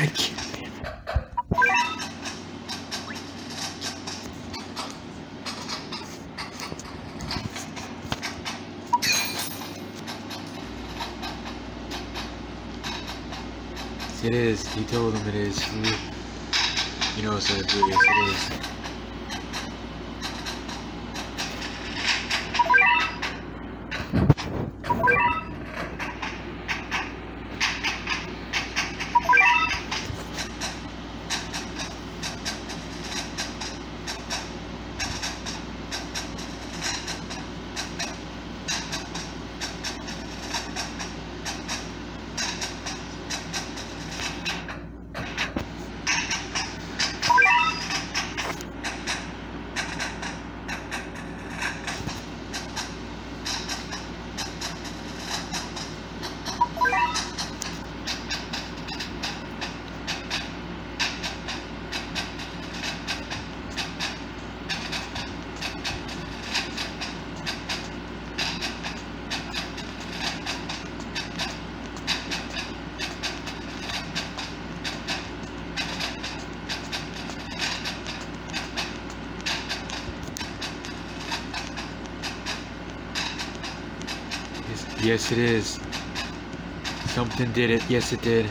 Damn it. Yes, It is. He told him it is. You know, so yes, it is. Yes, yes, it is. Something did it. Yes, it did.